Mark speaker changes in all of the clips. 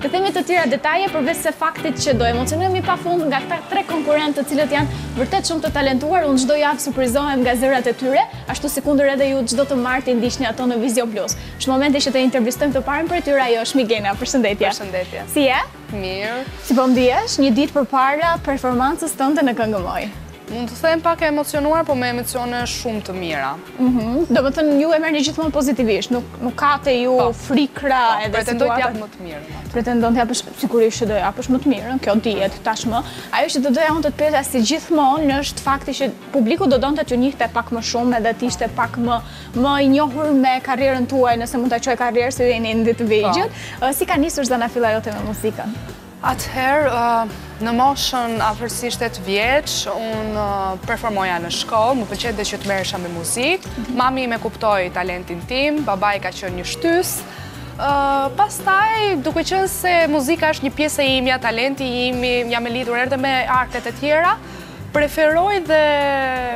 Speaker 1: Të themi të tjera detaje përveçse faktit që do emocionohemi pafund nga këta tre konkurrentë të cilët janë vërtet shumë të talentuar, unë çdo javë surprizohem nga zërat e tyre, ashtu sikundër edhe ju çdo të martë i ndiqni ato në Vision Plus. Është momenti që të intervistojmë të parën prej tyre, ajo është Migena. Përshëndetje.
Speaker 2: Përshëndetje.
Speaker 1: Si je?
Speaker 2: Mirë.
Speaker 1: Si po ndihesh një ditë përpara performancës tënde në Këngë Moj?
Speaker 2: Mund të them pak e emocionuar, po me emocione shumë të mira.
Speaker 1: Mhm, domethënë, ju e merrni gjithmonë pozitivisht, nuk ka te ju po.
Speaker 2: frikëra po,
Speaker 1: edhe situatë.
Speaker 2: Pretendoj të jap më të mirën.
Speaker 1: Pretendon të japësh, sigurisht që do japësh më të mirën, kjo dihet mhm. tashmë. Ajo që do doja unë të të pyesja si gjithmonë, është fakti që publiku do donte të të njihte pak më shumë edhe të ishte pak më, më i njohur me karrierën tuaj, nëse mund ta quaj karrierë, se dhe një ndit të po. si ka nisur zanafilla jote me muzikën?
Speaker 2: Atëherë, në moshën afërsisht tetë vjeç, unë performoja në shkollë, më pëlqente dhe që të merresha me muzikë. Mami ma kuptoi talentin tim, babai ka qenë një shtysë. Pastaj, duke qenë se muzika është një pjesë e imja, talenti im, jam e lidhur edhe me artet e tjera, preferoj dhe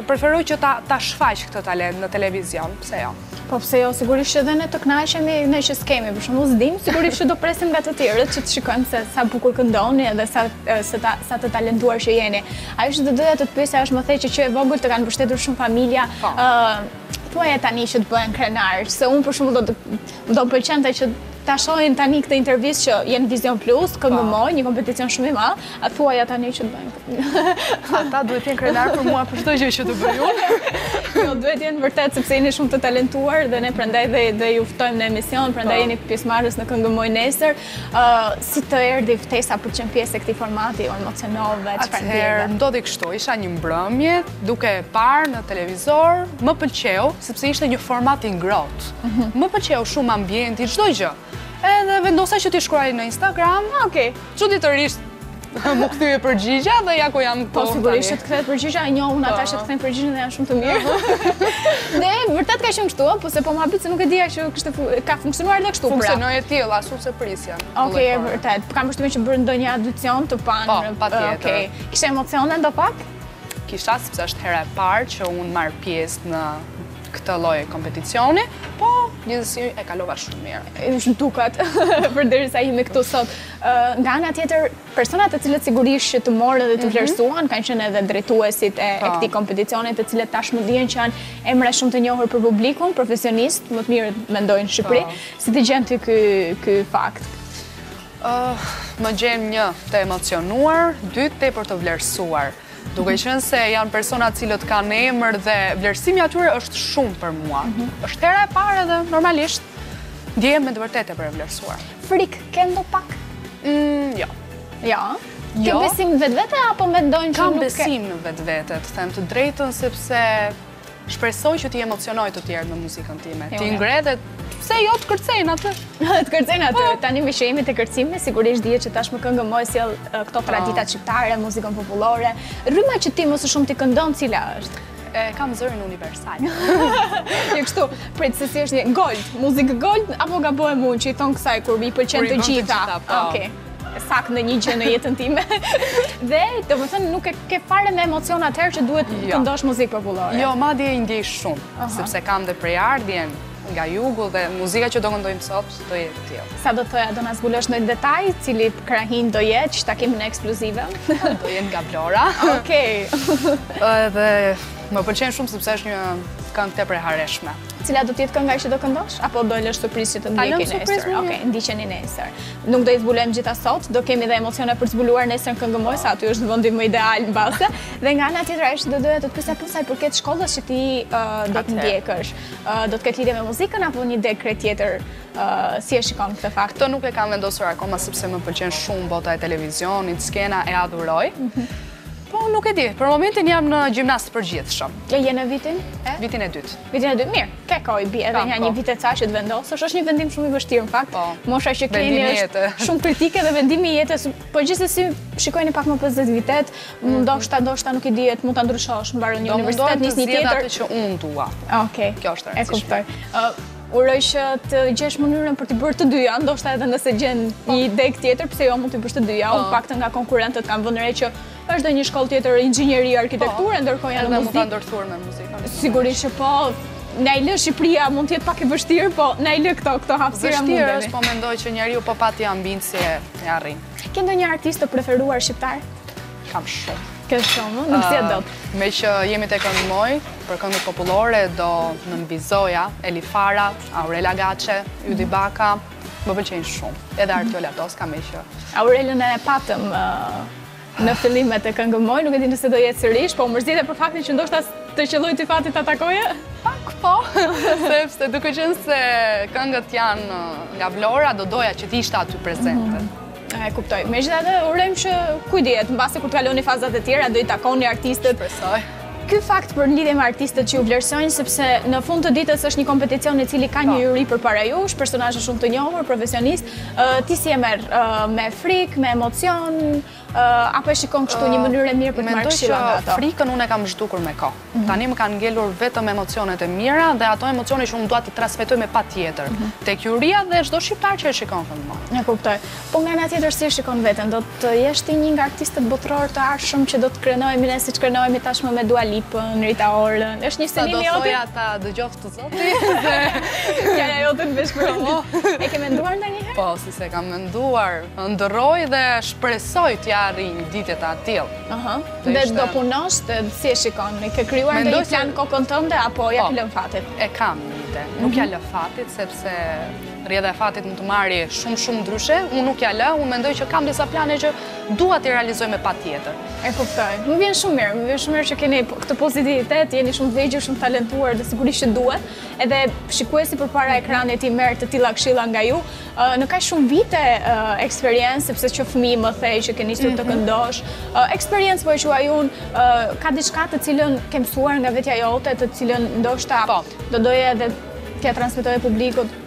Speaker 2: preferoj që ta shfaq këtë talent në televizion, pse jo.
Speaker 1: Po pse jo, sigurisht që dhe ne të kënaqemi ne që s'kemi, për shembull s'dim, sigurisht që do presim nga të tjerët që të shikojmë se sa bukur këndoni edhe sa sa, ta, sa të talentuar që jeni. Ajo që do doja të të pyesja është më the që që e vogël të kanë mbështetur shumë familja. Po. Ë, po ja tani që të bëhen krenar, se unë për shembull do më pëlqente që ta shohin tani këtë intervistë që je në Vision Plus, këngë po. moj, një kompeticion shumë i madh, A thua ja tani që të bëjnë këtë një.
Speaker 2: Ata duhet jenë krenar për mua për çdo gjë që të bëj unë.
Speaker 1: Jo, duhet jenë vërtet, sepse jeni shumë të talentuar dhe ne prandaj dhe, dhe ju ftojmë në emision, prandaj po. jeni pjesëmarrës në këngë moj nesër. si të erdhi ftesa për të qenë pjesë e këtij formati, u emocionove, çfarë
Speaker 2: ndjeve? ndodhi kështu, isha një mbrëmje, duke e parë në televizor, më pëlqeu, sepse ishte një format i ngrohtë. Mhm. Më pëlqeu shumë ambienti, çdo gjë, Edhe vendosa që t'i shkruaj në Instagram. Ah, okej. Okay. Çuditërisht m'u kthye përgjigja dhe ja ku jam këtu.
Speaker 1: Po sigurisht që të kthehet përgjigja, i njoh unë po. ata që të kthejnë përgjigjen dhe janë shumë të mirë. Dhe vërtet ka qenë kështu, po se po më habit se nuk e dija që kishte ka funksionuar edhe kështu pra.
Speaker 2: Funksionoi e tillë, as unë s'e prisja.
Speaker 1: Okej, e vërtet. Kam përshtypjen që bëre ndonjë audicion të panë.
Speaker 2: Po, patjetër. Okej.
Speaker 1: Kishte emocione sadopak?
Speaker 2: Kisha sepse është hera e parë që unë marr pjesë në këtë lloj kompeticioni, po gjithsesi e kalova shumë mirë.
Speaker 1: E ç'duket, përderisa jemi këtu sot. Nga ana tjetër, personat të cilët sigurisht që të morën dhe të mhm. vlerësuan kanë qenë edhe drejtuesit e po. këtij kompeticioni, të cilët tashmë dihen që janë emra shumë të njohur për publikun, profesionistët më të mirë mendoj në Shqipëri. Po. Si të gjen ti ky ky fakt?
Speaker 2: Ëh, më gjen një të emocionuar, dy tepër të vlerësuar. Duke qenë se janë persona të cilët kanë emër dhe vlerësimi i atyre është shumë për mua. Mhm. Është hera e parë edhe normalisht ndjehem me të vërtetë tepër e vlerësuar.
Speaker 1: Frikë ke ndopak?
Speaker 2: Mm, jo.
Speaker 1: Jo. Ke jo. besim në vetvete apo mendon që nuk
Speaker 2: ke? Kam besim në vetvete, të them të drejtën sepse Shpresoj që t'i emocionoj të tjerët me muzikën time. Jo, t'i jo. ngre dhe Pse jo të kërcejnë atë?
Speaker 1: Të kërcejnë atë, po. tani meqë jemi te kërcimet, sigurisht dihet që tashmë Këngë moj sjell këto po. traditat shqiptare, muzikën popullore. Rryma që ti më së shumti këndon cila është?
Speaker 2: E, kam zërin universal.
Speaker 1: Jo kështu, prit se si është një gold, muzikë gold, apo gabohem unë që i thonë kësaj kur i pëlqen të gjitha. Po. sak në një gjë në jetën time. Dhe, domethënë, nuk e ke fare me emocion atëherë që duhet jo. të këndosh muzikë popullore.
Speaker 2: Jo, madje e ndjej shumë, sepse kam dhe prejardhjen nga jugu dhe muzika që do këndojmë sot, së do jetë kjo.
Speaker 1: Sa do ta thoja, do na zbulosh në detaj, cili krahinë do jetë, që ta kemi në ekskluzive?
Speaker 2: Do jenë nga Vlora.
Speaker 1: Okej.
Speaker 2: Dhe më pëlqen shumë, sepse është një këngë tepër e hareshme.
Speaker 1: Cila do të jetë kënga që do këndosh? Apo do e lësh surprizë që të ndjekin nesër? Ta lëmë surprizë, ok, ndiqeni nesër. Nuk do i zbulojmë gjitha sot, do kemi dhe emocione për të zbuluar nesër në Këngë moj, se aty është vendi më ideal mbase, dhe nga ana tjetër ajo që do doja të të pyesja për sa i përket shkollës që ti do të ndjekësh, do të ketë lidhje me muzikën apo një degë krejt tjetër, si e shikon këtë fakt?
Speaker 2: Këtë nuk e kam vendosur akoma sepse më pëlqen shumë bota e televizionit, skena e adhuroj, mhm. Po, nuk e di. Për momentin jam në gjimnaz të përgjithshëm.
Speaker 1: E je në vitin? E?
Speaker 2: Vitin e dytë.
Speaker 1: Vitin e dytë, mirë. Ke kohë dhe edhe nja një vit e ca që të vendosësh. Është një vendim shumë i vështirë në fakt. Po. Mosha që keni është shumë kritike dhe vendimi i jetës, po gjithsesi shikojeni pak më pas dhe vitet, mhm. ndoshta ndoshta nuk i dihet, mund ta ndryshosh, mbaron një universitet, nis një tjetër.
Speaker 2: Do të zgjedh atë që unë dua.
Speaker 1: Okej.
Speaker 2: Kjo është
Speaker 1: e rëndësishme. E kuptoj. Uroj që të gjesh mënyrën për të bërë të dyja, ndoshta edhe nëse gjen po. një degë tjetër, pse jo mund të bësh të dyja. Po. Unë faktikisht nga konkurrentët kam vënë re që është dhe një shkollë tjetër inxhinieri arkitekturë, po. ndërkohë janë në muzikë.
Speaker 2: Edhe mund ta ndërthur me muzikë.
Speaker 1: Sigurisht që po. Na i lë Shqipëria mund të jetë pak e vështirë, po na i lë këto këto hapësira mundemi.
Speaker 2: Vështirë është, po mendoj që njeriu po pati ambicie e arrin.
Speaker 1: Ke ndonjë artist të preferuar shqiptar?
Speaker 2: Kam shumë.
Speaker 1: Ke shumë, nuk zgjedh dot.
Speaker 2: Meqë jemi te Këngë moj, për këngët popullore do nënvizoja, Eli Fara, Aurela Gaçe, Ylli Baka, më pëlqejnë shumë. Edhe Artiola Toska meqë.
Speaker 1: Aurelën e patëm në fillimet e Këngë moj, nuk e di nëse do jetë sërish, po u mërzite për faktin që ndoshta s'të qëlloi ty fati ta takoje?
Speaker 2: Pak po, sepse duke qenë se këngët janë nga Vlora, do doja që të ishte aty prezente. Mhm.
Speaker 1: E kuptoj. Megjithatë urojmë që ku i dihet, mbase kur të kaloni fazat e tjera, do i takoni artistët.
Speaker 2: Shpresoj.
Speaker 1: Ky fakt për në lidhje me artistët që ju vlerësojnë, sepse në fund të ditës është një kompeticion i cili ka një po. juri përpara jush, personazhe shumë të njohur, profesionistë, ti si e merr me frikë, me emocion, apo e shikon kështu një mënyrë e mirë për të marrë këshilla nga ato?
Speaker 2: Mendoj që frikën unë e kam zhdukur me kohë. Tani më kanë ngelur vetëm emocionet e mira dhe ato emocione që unë dua t'i transmetoj me patjetër. Mhm. Tek juria dhe çdo shqiptar që e shikon Kënge Moj.
Speaker 1: E kuptoj. Po nga ana tjetër si e shikon veten, do të jesh ti një nga artistët botërorë të ardhshëm që do të krenohemi ne siç krenohemi tashmë me Dua Lipën, Rita Orën, është një
Speaker 2: synim i
Speaker 1: yti? Sa
Speaker 2: do doja, ta dëgjoftë Zoti?
Speaker 1: Ja, ja, jote në vesh po. E ke menduar ndonjëherë?
Speaker 2: Po, si s'e kam menduar, ëndërroj dhe shpresoj t'ia arrij një ditë të atillë.
Speaker 1: Aha. Dhe do punosh ti si e shikon, e ke krijuar ndonjë plan në kokën tënde, apo
Speaker 2: po
Speaker 1: ia lë fatit?
Speaker 2: E kam një ide, nuk mhm. ia lë fatit, sepse rrjedha e fatit mund të marrë shumë shumë ndryshe, unë nuk ia lë, unë mendoj që kam disa plane që dua të realizoj me patjetër.
Speaker 1: E kuptoj, më vjen shumë mirë, më vjen shumë mirë që keni këtë pozitivitet, jeni shumë të vegjël, shumë të talentuar dhe sigurisht që duhet, edhe shikuesi përpara ekranit i merr të tilla këshilla nga ju, Në kaq shumë vite eksperiencë, sepse që fëmijë më the që ke nisur të mhm. këndosh, eksperiencë po e quaj unë, ka diçka të cilën ke mësuar nga vetja jote, të cilën ndoshta
Speaker 2: po.
Speaker 1: do doje edhe t'ia transmetoje publikut?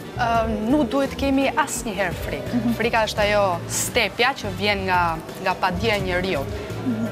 Speaker 2: Nuk duhet të kemi asnjëherë frikë. Mhm. Frika është ajo stepja që vjen nga padija e njeriut. Mhm.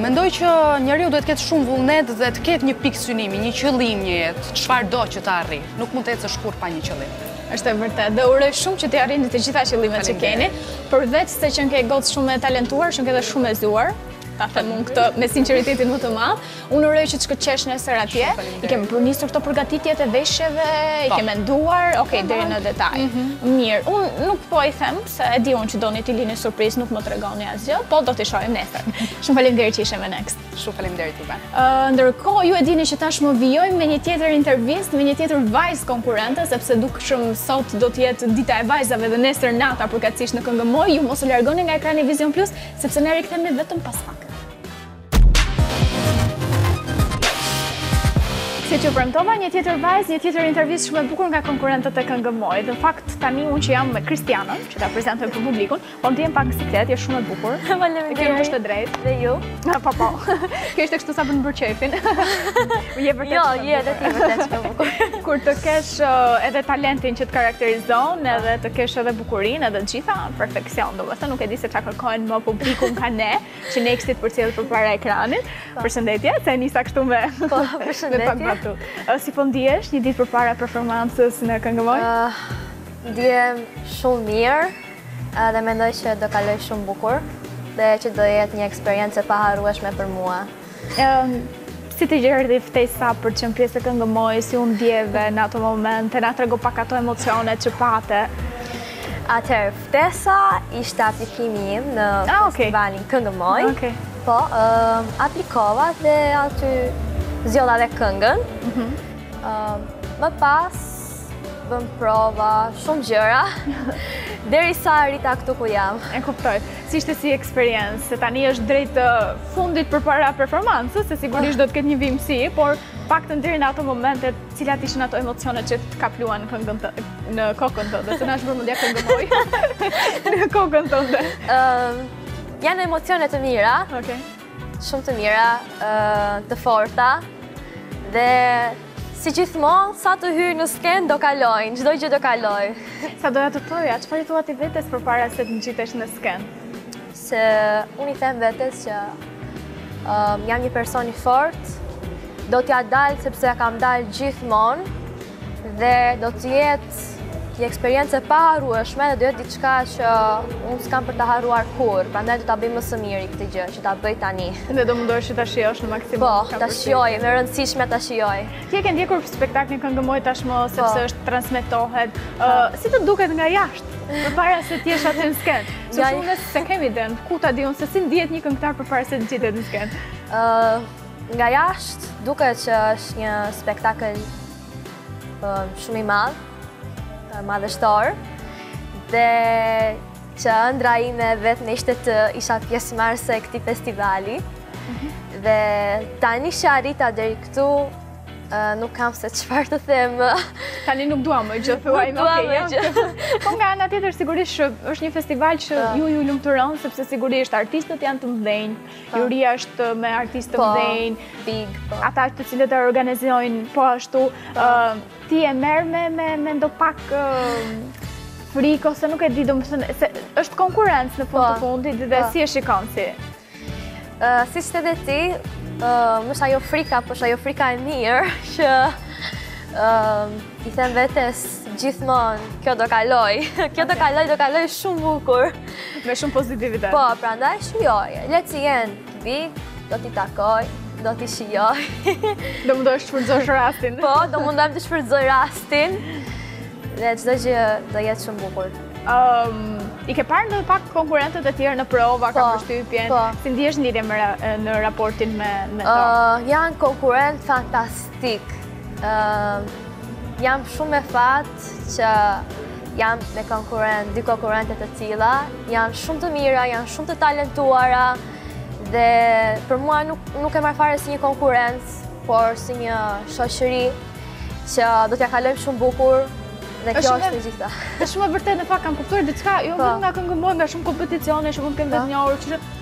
Speaker 2: Mendoj që njeriu duhet të ketë shumë vullnet dhe të ketë një pikësynim, një qëllim në jetë, çfarë do që të arrijë. Nuk mund të jetosh kurrë pa një qëllim.
Speaker 1: Është e vërtetë, dhe uroj shumë që t'i arrini të gjitha qëllimet që keni, përveçse qenke goxha shumë e talentuar, qenke dhe shumë e zgjuar, ta them unë këtë me sinqeritetin më të madh. Unë uroj që të shkëlqesh nesër atje. I kemi bërë nisur këto përgatitje të veshjeve, i
Speaker 2: po.
Speaker 1: kemi menduar, ok, deri në detaje. Mhm. Mirë, unë nuk po i them se e di unë që doni t'i lini surprizë, nuk më tregoni asgjë, po do të shohim nesër. Shumë faleminderit që ishe me ne.
Speaker 2: Shumë faleminderit
Speaker 1: juve. Ndërkohë ju e dini që tashmë vijojmë me një tjetër intervistë, me një tjetër vajzë konkurrente, sepse dukshëm sot do të jetë dita e vajzave dhe nesër nata përkatësisht në Kënge Moj, ju mos u largoni nga ekrani i Vizion Plus, sepse ne rikthehemi vetëm pas pak. Siç ju premtova, një tjetër vajzë, një tjetër intervistë shumë e bukur nga konkurrentet e Kënge Moj. Në fakt tani unë që jam me Kristianën, që ta prezantoj për publikun, Po ndihem pak si keq, je shumë e bukur.
Speaker 3: Faleminderit.
Speaker 1: Kjo nuk është e drejtë.
Speaker 3: Dhe ju?
Speaker 1: Na po po. Kjo ishte kështu sa për të bërë qejfin. Je vërtet.
Speaker 3: Jo, je edhe ti vërtet shumë e bukur.
Speaker 1: Kur të kesh uh, edhe talentin që të karakterizon, po. edhe të kesh edhe bukurinë, edhe gjitha perfeksion, domethënë nuk e di se çka kërkojnë më publiku nga ne, që ne që është t'ia përcjellë përpara ekranit. Po. Përshëndetje, të nisa kështu me.
Speaker 3: Po, përshëndetje.
Speaker 1: Uh, si po ndihesh një ditë përpara performancës në Kënge Moj?
Speaker 3: Uh, ndihem shumë mirë. Dhe mendoj që do kaloj shumë bukur dhe që do jetë një eksperiencë e paharrueshme për mua.
Speaker 1: Si të erdhi ftesa për të qenë pjesë e Këngë Moj, si u ndjeve në ato momente, na trego pak ato emocione që pate?
Speaker 3: Atëherë, ftesa ishte aplikimi im në
Speaker 1: ah,
Speaker 3: festivalin Këngë
Speaker 1: Moj,
Speaker 3: po, aplikova dhe aty zgjodha dhe këngën,
Speaker 1: mhm.
Speaker 3: më pas bëmë prova, shumë gjëra, derisa arrita këtu ku jam.
Speaker 1: E kuptoj, si ishte si eksperiencë, se tani është drejt fundit përpara performancës, se sigurisht do të ketë një vijimësi, por pak të ndirin ato momentet, cilat ishin ato emocione që të kapluan në kokën tënde, se na është bërë mundja Këngë Moj, në kokën tënde.
Speaker 3: Janë emocione të mira, shumë të mira, të forta, dhe Si gjithmonë, sa të hyj në skenë do kalojnë, çdo gjë do kalojë.
Speaker 1: S'e doja të thoja, çfarë i thua ti vetes përpara se të ngjitesh në skenë?
Speaker 3: Se, unë i them vetes që um, jam një person i fortë, do t'ia dal sepse ia kam dalë gjithmonë dhe do të jetë Një eksperiencë e paharrueshme dhe dhe dhe diçka që unë s'kam për të harruar kurrë, prandaj do ta bëj më së miri këtë gjë, që ta bëj tani.
Speaker 1: Dhe do mundohesh që ta shijosh në maksimum?
Speaker 3: Po, ta shijoj, më e rëndësishme ta shijoj.
Speaker 1: Ti e ke ndjekur spektaklin Këngë Moj tashmë,
Speaker 3: po.
Speaker 1: sepse është transmetohet, po. si të duket nga jashtë, përpara se të jesh atje në skenë? Se shumë dhe s'e kemi idenë ku ta di unë, se si ndihet një këngëtar përpara se të ngjitet në skenë?
Speaker 3: Nga jashtë, duket që është një spektakël shumë i madh, madhështor, dhe që ëndrra ime vetë më ishte të isha pjesëmarrëse e këtij festivali, mhm. dhe tani që arrita deri këtu, nuk kam se çfarë të them.
Speaker 1: Tani nuk dua më gjë, thuaj më,
Speaker 3: okej.
Speaker 1: Nuk
Speaker 3: dua
Speaker 1: më
Speaker 3: gjë.
Speaker 1: Po nga ana tjetër, sigurisht, është një festival që ju ju lumturon, sepse sigurisht artistët janë të mëdhenj, Juria është me artistë të
Speaker 3: po,
Speaker 1: mëdhenj,
Speaker 3: big, po.
Speaker 1: ata të cilët e organizojnë, po ashtu, po. ti e merr me, me, me ndo pak frikë, ose nuk e di, domethënë, se është konkurrencë në fund të po. fundit, dhe si e shikon si?
Speaker 3: si the dhe ti, më është ajo frika, po është ajo frika e mirë, që i them vetës, Gjithmonë, kjo do kaloj. Kjo do kaloj, do kaloj shumë bukur.
Speaker 1: Me shumë pozitivitet.
Speaker 3: Po, prandaj e shijoj. Le të jenë, vi, do t'i takoj, do t'i shijoj.
Speaker 1: Do mundohesh ta shfrytëzosh rastin.
Speaker 3: Po, do mundohem ta shfrytëzoj rastin. Dhe çdo gjë do jetë shumë bukur.
Speaker 1: Ehm, I ke parë ndopak konkurrentët e tjerë në prova, ka
Speaker 3: po,
Speaker 1: përshtypjen?
Speaker 3: Po.
Speaker 1: Si ndihesh në raportin me to?
Speaker 3: Ehm, janë konkurrentë fantastikë. Jam shumë me fat që jam me konkurent, dy konkurrente të tilla, janë shumë të mira, janë shumë të talentuara, dhe për mua nuk e marr fare si një konkurrencë, por si një shoqëri që do t'ia kalojmë shumë bukur, dhe kjo është e gjitha.
Speaker 1: E shumë e vërtetë, në fakt, kam kuptuar diçka, jo
Speaker 3: po.
Speaker 1: vetëm nga Kënga Moj, nga shumë kompeticione,
Speaker 3: shumë
Speaker 1: këngëtarë
Speaker 3: janë,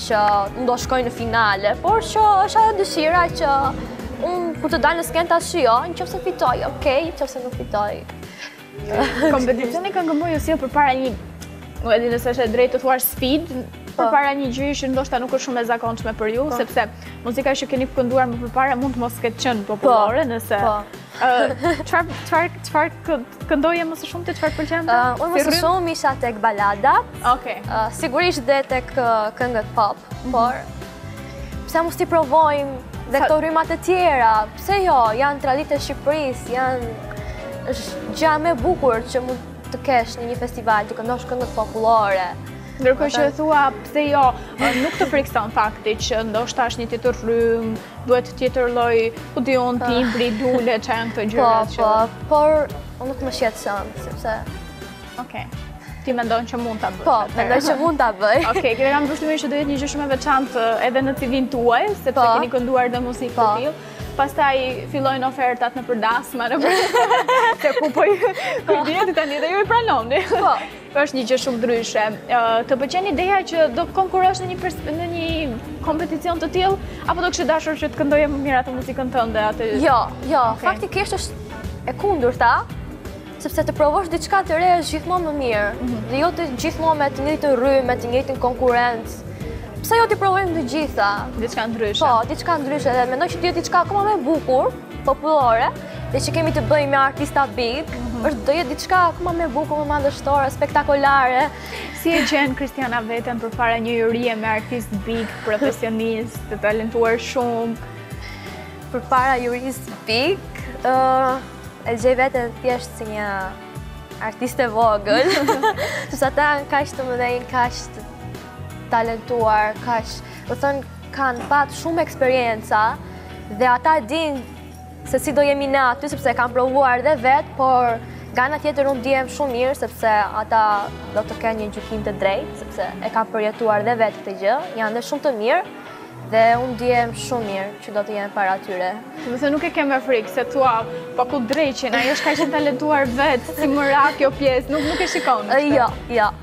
Speaker 3: që unë do shkoj në finale, por që është ajo dëshira që unë kur të dal në skenë ta shijoj, nëse fitoj, ok, nëse nuk fitoj.
Speaker 1: Kompeticioni Kënga Moj ju sjell përpara një Nuk e di nëse është e drejtë të thuash speed, po. përpara një gjëje që ndoshta nuk është shumë e zakonshme për ju,
Speaker 3: po.
Speaker 1: sepse muzika që keni kënduar më përpara mund të mos ketë qenë popullore
Speaker 3: po.
Speaker 1: nëse Çfarë këndoje më së shumti çfarë pëlqen
Speaker 3: ti? Unë më së shumti isha tek balada, sigurisht dhe tek këngët pop, mhm. por pse mos t'i provojmë dhe këto rrymat e tjera, pse jo, janë traditë e Shqipërisë, janë gjëja më e bukur që mund të kesh në një festival, të këndosh këngët popullore.
Speaker 1: Ndërkohë që
Speaker 3: e
Speaker 1: thua, pse jo, nuk të frikëson fakti që ndoshta është një tjetër rrymë, Duhet tjetër lloj, ku di unë, timbri, dyle, çfarë janë këto
Speaker 3: gjëra
Speaker 1: po, që...
Speaker 3: Po, po, por nuk më shqetëson, sepse...
Speaker 1: Okej. Ti mendon që mund ta bësh.
Speaker 3: Po, mendoj që mund ta bëj.
Speaker 1: Okej, kemi kam përshtypjen që do jetë një gjë shumë e veçantë eh, edhe në CV-në tuaj, sepse
Speaker 3: po.
Speaker 1: keni kënduar dhe muzikë të po. tillë. Pastaj fillojnë ofertat nëpër dasma, në se ku po ju. Ku dihet tani dhe ju e pranoni.
Speaker 3: Po.
Speaker 1: Është një gjë shumë ndryshe. Të pëlqen ideja që do të konkurrosh në një në një kompeticion të tillë apo do kishe dashur që të këndoje më mirë atë muzikën tënde atë?
Speaker 3: Jo, jo, faktikisht është e kundërta, sepse të provosh diçka të re është gjithmonë më mirë,
Speaker 1: mhm.
Speaker 3: dhe jo të gjithmonë me të njëjtën rrymë, me të njëjtën konkurrencë. Pse jo t'i provojmë të gjitha?
Speaker 1: Diçka ndryshe.
Speaker 3: Po, diçka ndryshe dhe mendoj që do jetë diçka akoma më e bukur. popullore dhe që kemi të bëjmë me artista big,
Speaker 1: mhm.
Speaker 3: është do jetë diçka akoma më e bukur, më madhështore, spektakulare.
Speaker 1: Si e gjen Kristiana veten përpara një jurie me artistë big, profesionistë, të talentuar shumë?
Speaker 3: Përpara jurisë big, e gjej veten thjesht si një artiste e vogël, sepse ata janë kaq të mëdhenj, kaq të talentuar, kaq, kanë pat shumë eksperienca dhe ata e dinë se si do jemi ne aty, sepse e kanë provuar dhe vetë, por nga ana tjetër unë ndihem shumë mirë, sepse ata do të kenë një gjykim të drejtë, sepse e kanë përjetuar dhe vetë këtë gjë, janë dhe shumë të mirë, dhe unë ndihem shumë mirë që do të jem para
Speaker 1: tyre. Pse nuk e ke me frikë, se thua, po ku dreqin, ajo është kaq e talentuar vetë, si më ra kjo pjesë, nuk, nuk e shikon.
Speaker 3: Jo, jo,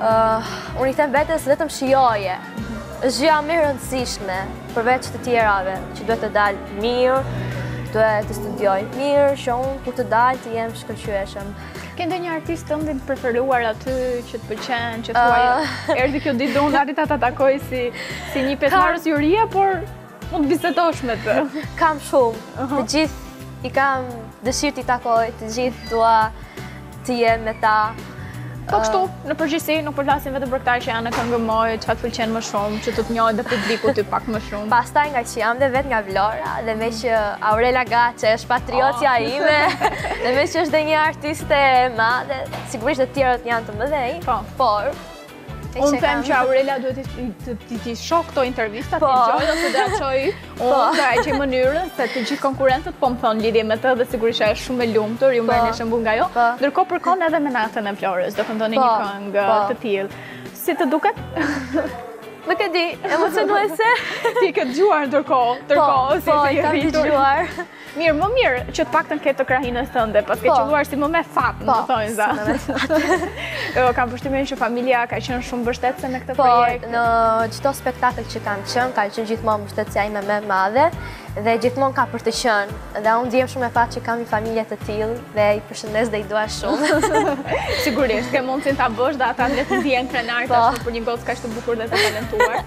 Speaker 1: Unë
Speaker 3: i them vetes vetëm shijoje. Është gjëja më e rëndësishme përveç të tjerave që duhet të dalë mirë, duhet të studioj mirë, që unë kur të dal të jem shkëlqyeshëm.
Speaker 1: Ke ndonjë artist tëndin të preferuar aty që të pëlqen, që thua,
Speaker 3: ah.
Speaker 1: erdhi kjo ditë dhe unë arrita ta takoj si si një pjesëmarrës jurie, por Mund të bisedosh me të.
Speaker 3: Kam shumë. Uh-huh. Të gjithë i kam dëshirë t'i takoj, të gjithë dua të jem me ta.
Speaker 1: Po kështu, në përgjithësi, nuk po flasim vetëm për këta që janë në Këngë Moj, çka të pëlqen më shumë, që të të njohë dhe publiku ty pak më shumë.
Speaker 3: Pastaj ngaqë jam dhe vetë nga Vlora, dhe meqë Aurela Gaçe është patriotja oh. ime, dhe meqë është dhe një artiste e madhe, sigurisht dhe të tjerët janë të mëdhenj,
Speaker 1: po.
Speaker 3: por
Speaker 1: Unë them që Aurela duhet t'i shohë këto intervista, të
Speaker 3: po.
Speaker 1: gjejë ose do ia çoj po. unë do e gjej mënyrën, se të gjithë konkurrentët po më thonë në lidhje me të dhe sigurisht është shumë e lumtur, ju merrni shembull nga
Speaker 3: ajo,
Speaker 1: ndërkohë përkon edhe me natën e Vlorës, do këndoni një këngë të tillë. Si të duket?
Speaker 3: Nuk e di, emocionuese.
Speaker 1: Ti i ke dëgjuar ndërkohë, ndërkohë,
Speaker 3: po,
Speaker 1: si
Speaker 3: po,
Speaker 1: je rritur.
Speaker 3: Po, po, i kam dëgjuar.
Speaker 1: Mirë, më mirë që të paktën ke të të krahinës tënde, paske
Speaker 3: po.
Speaker 1: qëlluar si më me fat, në
Speaker 3: po,
Speaker 1: thonjëza. Po,
Speaker 3: si më me
Speaker 1: fat. Kam përshtypjen që familja ka qenë shumë mbështetëse në këtë projekt.
Speaker 3: Po, në çdo spektakël që kam qenë, ka qenë gjithmonë mbështetësja ime më e madhe, dhe gjithmonë ka për të qenë, dhe unë ndihem shumë me fat që kam një familje të tillë, dhe i përshëndes dhe i dua shumë.
Speaker 1: Sigurisht, ke mundësinë t'i bësh dhe ata që të ndihen
Speaker 3: krenarë
Speaker 1: tashmë për një gocë kaq të bukur dhe të talentuar.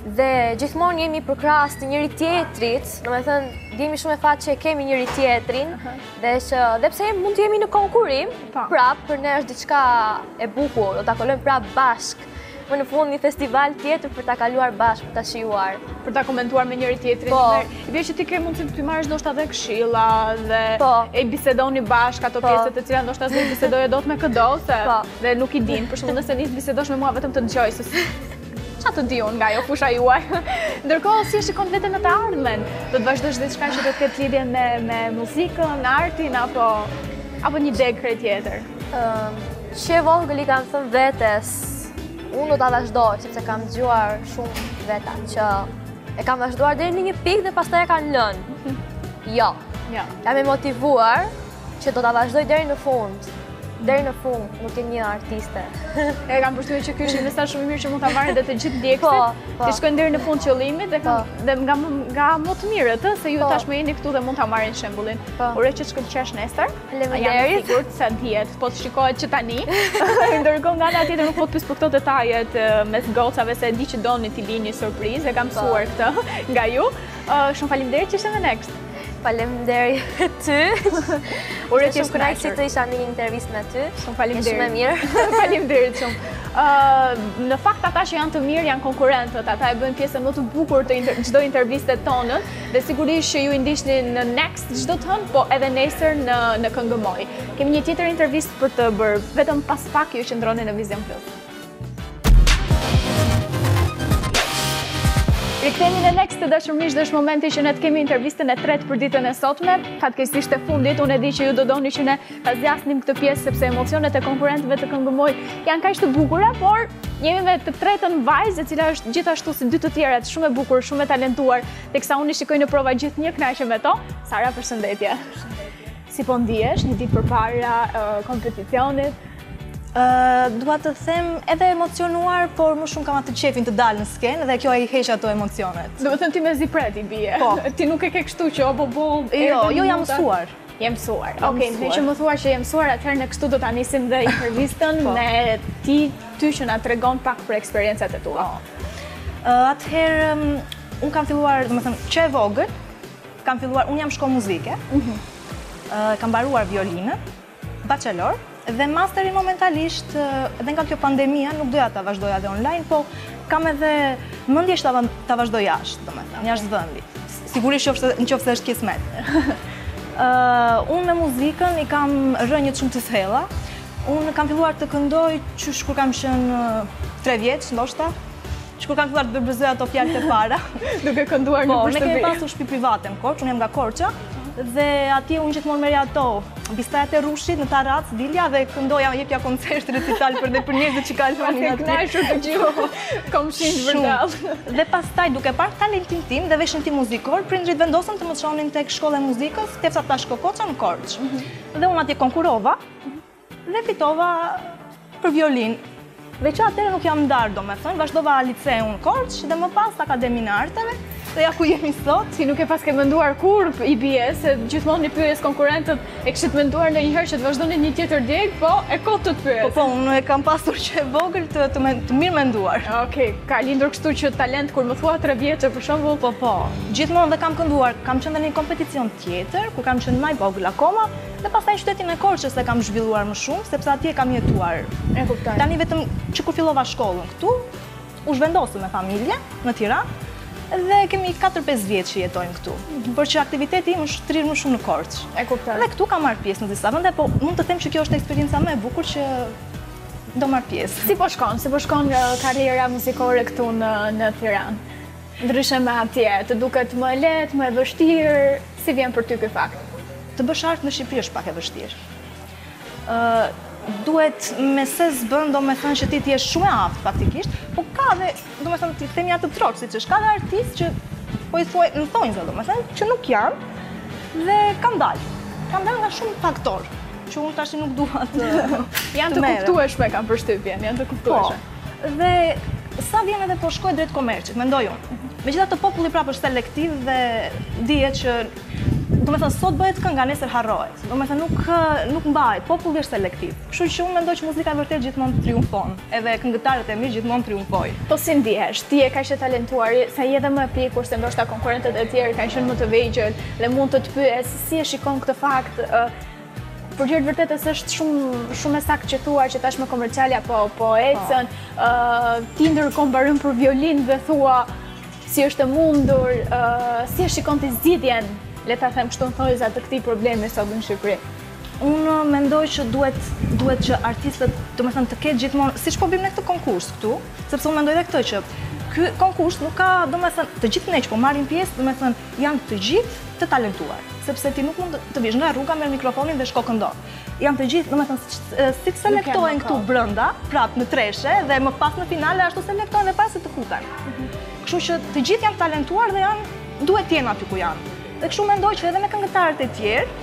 Speaker 3: Dhe gjithmonë jemi përkrahës të njëri tjetrit, domethënë, jemi shumë me fat që e kemi njëri tjetrin, dhe që, dhe pse mund të jemi në konkurrim,
Speaker 1: po.
Speaker 3: prapë, për ne është diçka e bukur, do ta kalojmë prapë bashkë, më në fund një festival tjetër për ta kaluar bashkë, për ta shijuar.
Speaker 1: Për ta komentuar me njëri tjetrin,
Speaker 3: po.
Speaker 1: i bie që ti ke mundësi të marrësh ndoshta dhe këshilla, dhe
Speaker 3: po.
Speaker 1: e bisedoni bashkë, ato
Speaker 3: po.
Speaker 1: pjesët të cilat ndoshta s'i bisedon dot me këdo, dhe nuk i dinë, për shembull nëse nis bisedon me mua vetëm të dëgjoj, Ça të di unë nga ajo fusha juaj? Ndërkohë, si e shikon veten në të ardhmen? Do të vazhdosh diçka që do të ketë lidhje me, me muzikën, artin, apo, apo një degë krejt tjetër?
Speaker 3: Um, që e vogël i kam thënë vetes, unë do ta vazhdoj, sepse kam dëgjuar shumë veta, që e kanë vazhduar deri në një pikë dhe pastaj e kanë lënë. jo.
Speaker 1: Jo.
Speaker 3: Jam e motivuar, Që do ta vazhdoj deri në fund. Deri në fund, unë jam një artiste.
Speaker 1: e kam përshtypjen që ky është një mesazh shumë i mirë që mund ta marrin dhe të gjithë ndjekësit.
Speaker 3: Po, po.
Speaker 1: T'i shkojnë deri në fund qëllimit dhe,
Speaker 3: po.
Speaker 1: dhe nga nga më të mirët, ë, se ju
Speaker 3: po.
Speaker 1: tashmë jeni këtu dhe mund ta marrin shembullin.
Speaker 3: Po.
Speaker 1: Uroj që të shkëlqesh nesër.
Speaker 3: Faleminderit.
Speaker 1: Jam sigurt se dihet, po të shihet që tani. Ndërkohë nga ana tjetër nuk po të pyes për këto detajet mes gocave se e di që doni t'i lini surprizë, e kam mësuar këtë nga ju. Shumë faleminderit që ishe me next.
Speaker 3: Faleminderit ty.
Speaker 1: Ishte
Speaker 3: shumë kënaqësi të isha në një intervistë me ty.
Speaker 1: Shumë faleminderit.
Speaker 3: Shumë mirë.
Speaker 1: faleminderit shumë. Ë në fakt ata që janë të mirë janë konkurrentët, ata e bëjnë pjesën më të bukur të inter, çdo interviste tonën dhe sigurisht që ju i ndiqni në Next çdo të hënë, po edhe nesër në në Këngëmoj. Kemi një tjetër intervistë për të bërë, vetëm pas pak ju qëndroni në Vizion Plus. Rikthehemi në Next të dashur miq dhe është momenti që ne të kemi intervistën e tretë për ditën e sotme. Fatkeqësisht e fundit, unë e di që ju do doni që ne ta zgjasnim këtë pjesë sepse emocionet e konkurrentëve të Këngëmoj janë kaq të bukura, por jemi me të tretën vajzë e cila është gjithashtu si dy të tjerat, shumë e bukur, shumë e talentuar, teksa unë i shikoj në prova gjithnjë kënaqem me to. Sara, përshëndetje. Si po ndihesh një ditë përpara kompeticionit?
Speaker 4: Dua të them edhe emocionuar, por më shumë kam atë qejfin të dal në skenë dhe kjo i heq ato emocionet.
Speaker 1: Do të them ti mezi pret i bie.
Speaker 4: Po.
Speaker 1: Ti nuk e ke kështu që o bo bo.
Speaker 4: Jo, jo jam mësuar.
Speaker 1: Jam mësuar. Okej, meqë më thua që jam mësuar, atëherë ne kështu do ta nisim dhe intervistën.
Speaker 4: Po.
Speaker 1: Me ty që na tregon pak për eksperiencat e tua.
Speaker 4: Po. Atëherë unë kam filluar, domethënë, që e vogël, Kam filluar, unë jam shkollë muzike, mhm. kam mbaruar violinë, bachelor, dhe masterin momentalisht, dhe nga kjo pandemia, nuk doja ta vazhdoja dhe online, po kam edhe mendje që ta vazhdoj jashtë, domethënë, jashtë vendit. Sigurisht që në qoftë se është kismet. Unë me muzikën i kam rrënjët shumë të thella, unë kam filluar të këndoj që kur kam qenë tre vjeç, ndoshta, Që kur kam filluar të belbëzoj ato fjalët e para,
Speaker 1: duke kënduar në përshëvi.
Speaker 4: Po, ne kemi pasur shpi private në Korçë, unë jam nga Korça, dhe atje unë gjithmonë merrja ato bistajat e rushit në tarracë, dilja dhe këndoja jepja koncert recital për edhe për njerëz që kalonin atje.
Speaker 1: Kërë të gjithë, komshinjtë
Speaker 4: vërdallë. Dhe pastaj duke parë talentin tim dhe veshin tim muzikor, prindërit vendosën të më çonin te shkolla e muzikës, Tefta Tashko Koço në Korçë. Mhm. Dhe unë atje konkurrova, Dhe fitova për violinë. Dhe që atëherë nuk jam ndarë, domethënë, vazhdova liceun në Korçë dhe më pas Akademinë e Arteve, dhe ja ku jemi sot.
Speaker 1: Ti nuk e pas ke menduar kur i bje, se gjithmonë i pyes konkurrentët a kishin menduar ndonjëherë që të vazhdojnë një tjetër degë, po e kotë të të pyes.
Speaker 4: Po, po, unë e kam pasur që e vogël të, të, me, të mirëmenduar.
Speaker 1: Ok, ka lindur kështu që talent kur më thua tre vjeç, për shembull.
Speaker 4: Po, po, gjithmonë dhe kam kënduar, kam qenë dhe një kompeticion tjetër, ku kam qenë më e vogël akoma, Dhe pastaj në qytetin e Korçës e kam zhvilluar më shumë, sepse atje kam jetuar.
Speaker 1: E kuptoj.
Speaker 4: Tani vetëm që kur fillova shkollën këtu, u zhvendosëm me familje në Tiranë dhe kemi 4-5 vjet që jetojmë këtu. Mhm. Por që aktiviteti im është shtrirë më shumë në Korçë.
Speaker 1: E kuptoj.
Speaker 4: Dhe këtu kam marrë pjesë në disa vende, po mund të them që kjo është eksperienca më e bukur që do marrë pjesë.
Speaker 1: Si po shkon? Si po shkon karriera muzikore këtu në në Tiranë? Ndryshe me atje, të duket më e lehtë, më e vështirë, si vjen për ty ky fakt?
Speaker 4: Të bësh art në Shqipëri është pak e vështirë. Ë duhet me se s'bën, do me thënë që ti të jesh shumë e aftë faktikisht, po ka dhe, do me thënë, ta themi atë troç, siç është ka dhe artistë që po i quaj, në thonjëza, do me thënë, që nuk janë, dhe kanë dalë. Kanë dalë nga shumë faktorë, që unë tashi nuk dua të...
Speaker 1: Janë të kuptueshme, kam përshtypjen, janë të kuptueshme.
Speaker 4: Po, Dhe sa vjen edhe po shkon drejt komercit, mendoj unë. Megjithatë populli prapë është selektiv dhe dihet që do me thënë, sot bëhet kënga, nesër harrohet. Do me thënë, nuk, nuk mbahet, populli është selektiv. Kështu që unë mendoj që muzika e vërtetë gjithmonë triumfon, edhe këngëtarët e mirë gjithmonë triumfojnë.
Speaker 1: Po si ndihesh? Ti je kaq e talentuar, sa je edhe më e pjekur, kurse ndoshta konkurrentët e tjerë kanë qenë më të vegjël dhe mund të të pyes si e shikon këtë fakt Por me të vërtetë është shumë shumë e saktë që thua që tashmë komercialja po po ecën, ë uh, ti ndërkohë mbaron për violin dhe thua si është e mundur, ë uh, si e shikon ti zgjidhjen, le ta them kështu në thonjëza të këtij problemi sot në Shqipëri.
Speaker 4: Unë mendoj që duhet duhet që artistët, domethënë të ketë gjithmonë, siç po bëjmë ne këtë konkurs këtu, sepse unë mendoj edhe këtë që ky konkurs nuk ka, domethënë, të gjithë ne që po marrim pjesë, domethënë, Janë të gjithë të talentuar, sepse ti nuk mund të vish nga rruga, merr mikrofonin dhe shko këndo. Janë të gjithë, domethënë si të selektohen këtu brenda, prapë në treshe dhe më pas në finale ashtu selektohen dhe pas se të futen. Mhm. Kështu që të gjithë janë të talentuar dhe janë duhet të jenë aty ku janë. Dhe kështu mendoj që edhe me këngëtarët e tjerë,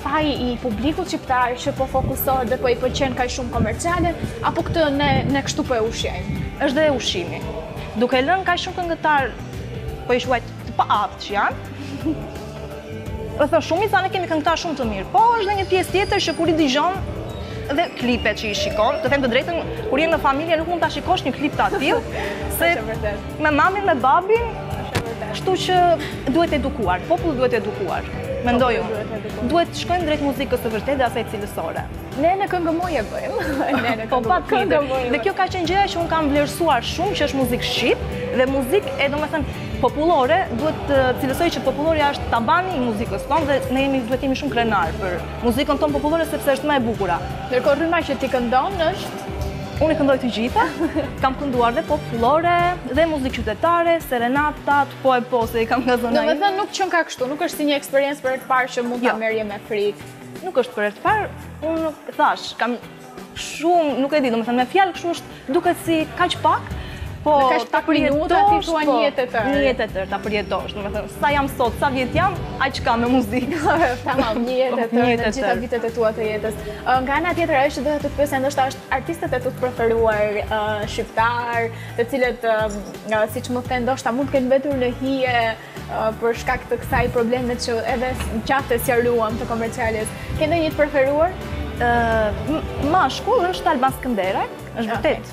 Speaker 1: faji i publikut shqiptar që po fokusohet dhe po i pëlqen kaq shumë komercialja, apo këtë ne ne kështu po e ushqejmë?
Speaker 4: Është dhe ushqimi. Duke lënë kaq shumë këngëtarë po i quaj të paaftë që janë. Dhe janë shumë, se ne kemi këngëtarë shumë të mirë, po është dhe një pjesë tjetër që kur i dëgjon dhe klipet që i shikon, të them të drejtën, kur je në familje nuk mund ta shikosh një klip të atillë, se Me mamin, me babin, kështu që duhet edukuar, populli duhet edukuar. Mendoj unë.
Speaker 1: Duhet
Speaker 4: të shkojmë drejt muzikës së vërtetë dhe asaj cilësore.
Speaker 1: Ne në Këngë Moj e bëjmë. Ne në
Speaker 4: po, Këngë
Speaker 1: Moj.
Speaker 4: Dhe kjo ka qenë gjëja që unë kam vlerësuar shumë që është muzikë shqip dhe muzikë e domethënë popullore, duhet ta cilësoj që popullorja është tabani i muzikës tonë dhe ne jemi duhet të jemi shumë krenarë për muzikën tonë popullore sepse është më e bukura.
Speaker 1: Ndërkohë rryma që ti këndon është
Speaker 4: Unë i këndoj të gjitha, kam kënduar dhe popullore, dhe muzikë qytetare, serenatat, po e po se i kam nga zona ime.
Speaker 1: Do me thënë nuk qenka kështu, nuk është si një eksperiencë për herë të parë që mund të,
Speaker 4: jo,
Speaker 1: merrje me frikë.
Speaker 4: Nuk është për herë të parë, unë thashë, kam shumë, nuk e di, do me thënë me fjalë kështu është, duket si kaq pak, Po,
Speaker 1: ta përjetuar ti thua një, po, jetë e tërë.
Speaker 4: Një jetë e tërë ta përjetosh, domethënë, sa jam sot, sa vjet jam, aq kam me muzikë.
Speaker 1: Tamam, një jetë e tërë,
Speaker 4: të
Speaker 1: gjitha vitet e tua të jetës. Nga ana tjetër ajo që doja të të pyesja ndoshta është artistët e tu të preferuar shqiptar, të cilët siç më the ndoshta mund të kenë mbetur në hije për shkak të këtij problemi që edhe që e sqaruam të komerciales. Ke ndonjë të preferuar?
Speaker 4: Ë, mashkull është Alban Skënderaj, është vërtet.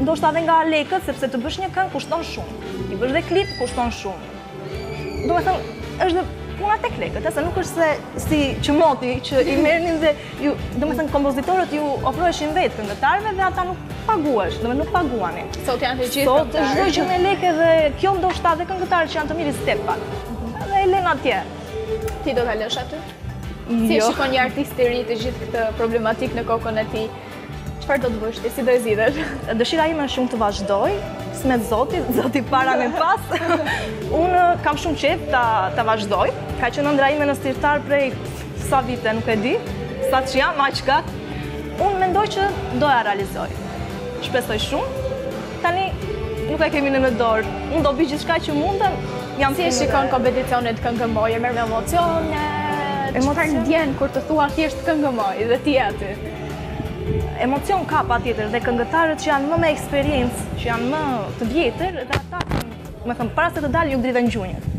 Speaker 4: Ndoshta edhe nga lekët, sepse të bësh një këngë kushton shumë. T'i bësh dhe klip kushton shumë. Domethënë, është dhe puna tek lekët, se nuk është se si që moti që i merrnin dhe ju, domethënë kompozitorët ju ofroheshin vetë këngëtarëve dhe ata nuk paguash, do të nuk paguani.
Speaker 1: Sot janë të gjithë.
Speaker 4: Sot
Speaker 1: është
Speaker 4: çdo gjë me lekë dhe kjo ndoshta edhe këngëtarët që janë të mirë stepen pak. Dhe e lënë atje.
Speaker 1: Ti do ta lësh aty? Jo. Si e shikon një artist i ri të gjithë këtë problematikë në kokën e tij? Çfarë do të bësh ti? Si do e zgjidhësh?
Speaker 4: Dëshira ime është shumë të vazhdoj, s'me zoti, zoti para më pas. Unë kam shumë qejf ta ta vazhdoj. Ka qenë ëndrra ime në sirtar prej sa vite, nuk e di, sa vjeç jam, aq ka. Unë mendoj që do e realizoj. Shpresoj shumë. Tani nuk e kemi në në dorë. Unë do bëj gjithçka që mundem. Ja,
Speaker 1: si e shikon
Speaker 4: kompeticionin
Speaker 1: Kënga Moj, e merr me emocione.
Speaker 4: Emocion
Speaker 1: ndjen kur të thua thjesht Kënga Moj dhe ti aty.
Speaker 4: Emocion ka patjetër dhe këngëtarët që janë më me eksperiencë, që janë më të vjetër dhe ata domethënë para se të dalin ju dridhen gjunjët.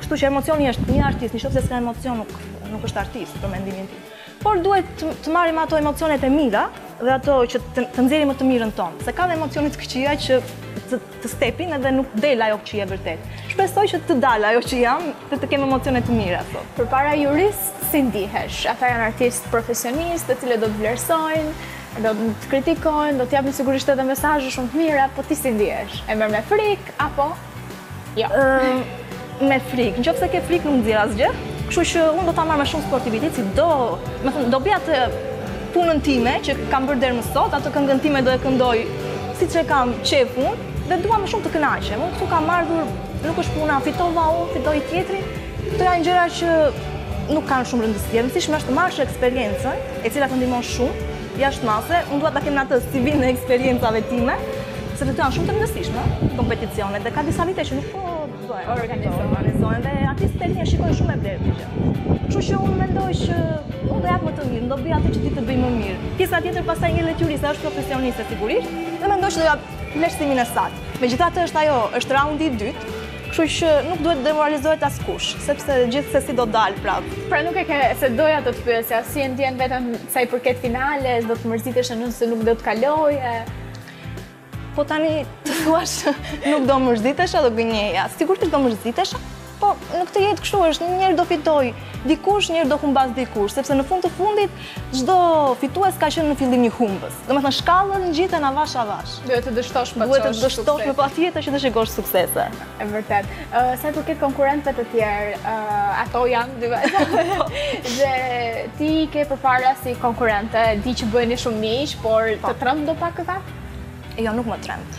Speaker 4: Kështu që emocioni është një artist, në qoftë se s'ka emocion nuk, nuk është artist për mendimin tim. Por duhet të, të marrim ato emocionet e mira dhe ato që të, të nxjerrim më të mirën tonë. Se ka dhe emocione të këqija që të, të stepin edhe nuk del ajo që je vërtet. Shpresoj që të dalë ajo që jam dhe të kem emocione të mira sot.
Speaker 1: Përpara jurisë, si ndihesh? Ata janë artistë profesionistë, të cilët do të vlerësojnë, do të kritikojnë, do të japin sigurisht edhe mesazhe shumë të mira, po ti si ndihesh? E merr me frikë apo jo?
Speaker 4: me frikë. Në qoftë se ke frikë nuk nxjerr asgjë. Kështu që unë do ta marr me shumë sportivitet, si, domethënë, do bëj atë punën time që kam bërë deri më sot, atë këngën time do e këndoj siç e kam qef unë dhe dua më shumë të kënaqem. Unë këtu kam ardhur, nuk është puna, fitova unë, fitoi tjetri. Këto janë gjëra që nuk kanë shumë rëndësi. Rëndësishme është të marrësh eksperiencën, e cila të ndihmon shumë jashtë mase. Unë dua ta kem atë CV-në e eksperiencave time, sepse këto janë shumë të rëndësishme, kompeticionet dhe ka disa vite që nuk po
Speaker 1: organizohen
Speaker 4: dhe ati sistemi e shikoj shumë me vlerë këtë gjë. Kështu që unë mendoj që unë do jap më të mirën, do bëj atë që di të bëj më mirë. Pjesa tjetër pastaj në dorë të jurisë, se është profesioniste sigurisht, dhe mendoj që do japë vlerësimin e saktë. Megjithatë është ajo, është raundi i dytë, kështu që nuk duhet të demoralizohet askush, sepse gjithsesi do dalë prapë.
Speaker 1: Pra nuk e ke, se doja të të pyesja, si e ndjen vetëm sa i përket finales, do të mërziteshe nëse nuk do të kaloje,
Speaker 4: Po tani të thuash nuk do mërzitesh do gënjeja. Sigurisht do mërzitesh, po në këtë jetë kështu është, një herë do fitojë dikush, një herë do humbasë dikush, sepse në fund të fundit, çdo fitues ka qenë në fillim një humbës. Domethënë, shkallën e ngjit avash, avash.
Speaker 1: Duhet të dështosh
Speaker 4: që të
Speaker 1: shohësh
Speaker 4: suksese.
Speaker 1: Duhet
Speaker 4: të dështosh patjetër që të shikosh suksese.
Speaker 1: E vërtetë. Sa u përket konkurentëve të tjerë, ato janë dy vetë. Dhe ti ke përpara si konkurente, di që janë shumë mirë, por po. të tremb ndopak kjo?
Speaker 4: Jo, nuk më tremb.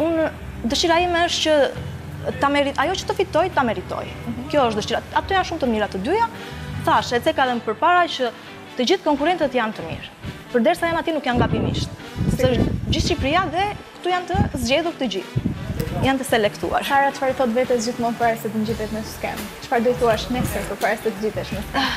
Speaker 4: Unë, dëshira ime është që ta merit, ajo që të fitojë, ta meritojë. Mhm. Kjo është dëshira. Ato janë shumë të mira të dyja. Thashë, e ceka dhe më përpara që të gjithë konkurentët janë të mirë. Përderisa janë aty nuk janë gabimisht. Sepse është gjithë Shqipëria dhe këtu janë të zgjedhur të gjithë. Janë të selektuar.
Speaker 1: Sara, çfarë i thotë vetes gjithmonë para se të ngjitet në skenë? Çfarë do i thuash ti nesër përpara se të ngjitesh në skenë? Ah,